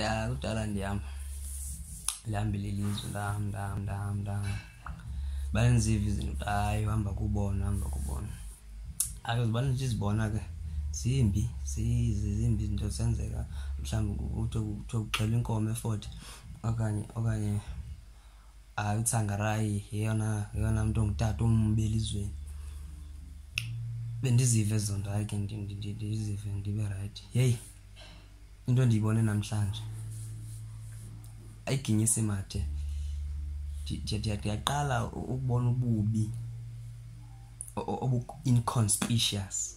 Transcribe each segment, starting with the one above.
ya kudala ndihamba ndihambile ilizwe ndaham ndaham ndaham ndaham bayenziva izinto uthi hayi uhamba kubona uhamba kubona ake zibane nje izibona ke zimbi zi- zi- zimbi izinto zenzeka mhlawumbi kuthiwe kuthiwe kuxhelwa inkomo efoti okanye okanye hayi utsangarayi yeyona yeyona mntu ongutata ombi elizweni bendizive ezo nto hayi ke ndi- ndi- ndi- ndizive ndibe rayithi yeyi into endiyibone namhlanje ayiginyisi mathe Ndi- ndiya- ndiya- ndiyaqala u- ukubona ububi o- o- obu-inconspicuous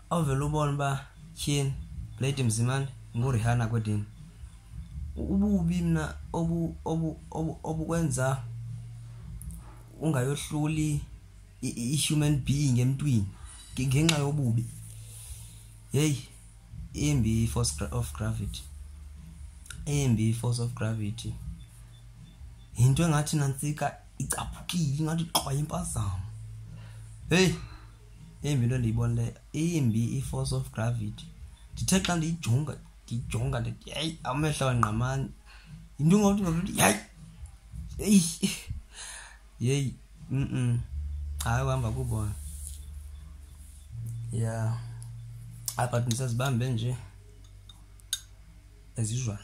awuvele ubone uba tyhini lady mzimane ngurihana kwedini ububi mna obukwenza ungayohluli i-human being emntwini ngenxa yobubi yeyi imbi i-force of gravity imbi i-force of gravity yinto engathi nantsika icaphukile ingathi qwaye impazamo heyi imbi into endiyibonileyo imbi i-force of gravity ndithe xa ndiyijonga ndiyijonga ndithi yayi amehla wangqamani yinto ngokuthi ngokuthi yayi eyi yeyi mm hayi uhamba kubona ya hayi but ndisazibambe nje as usual